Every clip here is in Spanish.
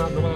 ま飲ま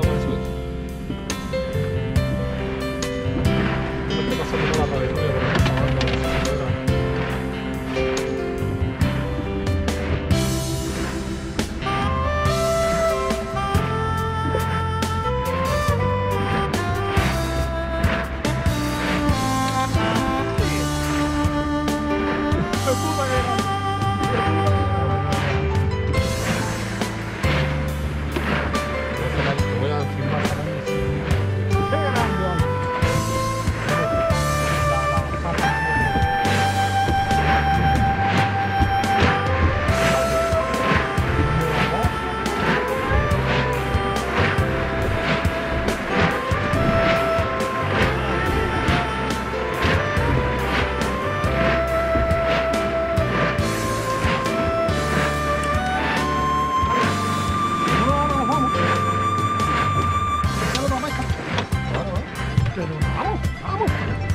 Vamos, vamos.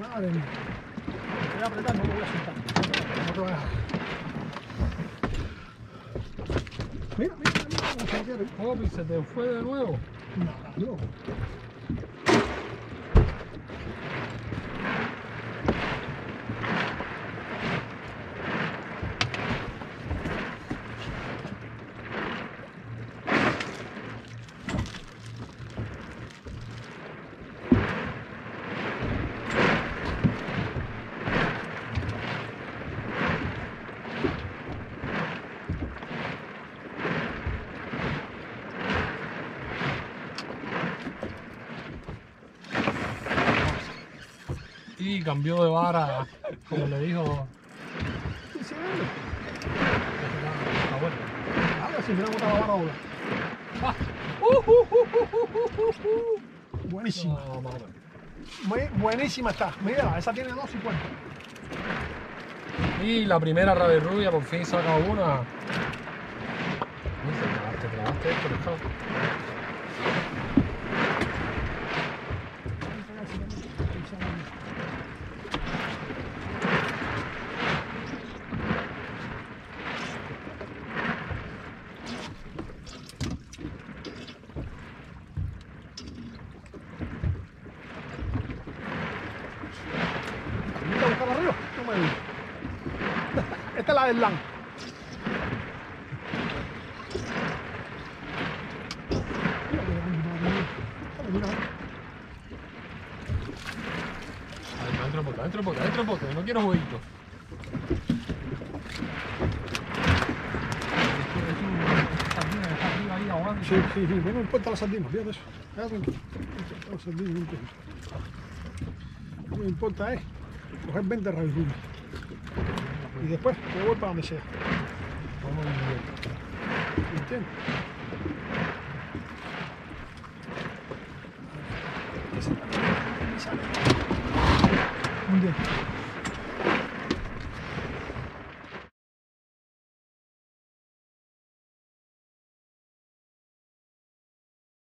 Madre mía. Voy a apretar, no lo voy a soltar. Mira, mira, mira, mira. Se te fue de nuevo. Y cambió de vara, como le dijo. Sí, si la vara ahora. Buenísima. No, más o menos. Muy- buenísima está. Mira, esa tiene dos y cuenta. Y la primera rabia rubia por fin saca una. Uy, te clavaste, te clavaste esto, Esta es la del LAN. Adentro bote, adentro bote, adentro bote, no quiero jueguito. Sí, sí, sí, no me importa la sardina, fíjate eso. Tranquilo. No importa. Me es coger 20 rayos Y después me voy para donde sea. ¿Entiendes? Muy bien.